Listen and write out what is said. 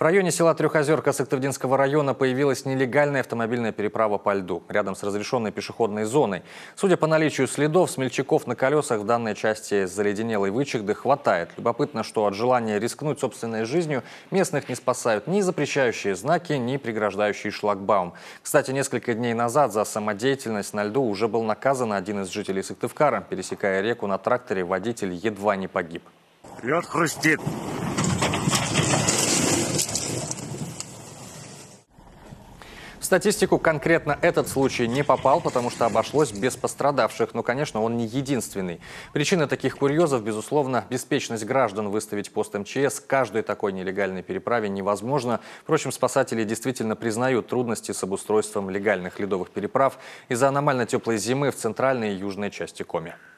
В районе села Трехозерка Сыктывдинского района появилась нелегальная автомобильная переправа по льду, рядом с разрешенной пешеходной зоной. Судя по наличию следов, смельчаков на колесах в данной части заледенелой вычегды хватает. Любопытно, что от желания рискнуть собственной жизнью местных не спасают ни запрещающие знаки, ни преграждающий шлагбаум. Кстати, несколько дней назад за самодеятельность на льду уже был наказан один из жителей Сыктывкара. Пересекая реку на тракторе, водитель едва не погиб. Лед хрустит. В статистику конкретно этот случай не попал, потому что обошлось без пострадавших. Но, конечно, он не единственный. Причина таких курьезов, безусловно, беспечность граждан выставить пост МЧС. Каждой такой нелегальной переправе невозможно. Впрочем, спасатели действительно признают трудности с обустройством легальных ледовых переправ из-за аномально теплой зимы в центральной и южной части Коми.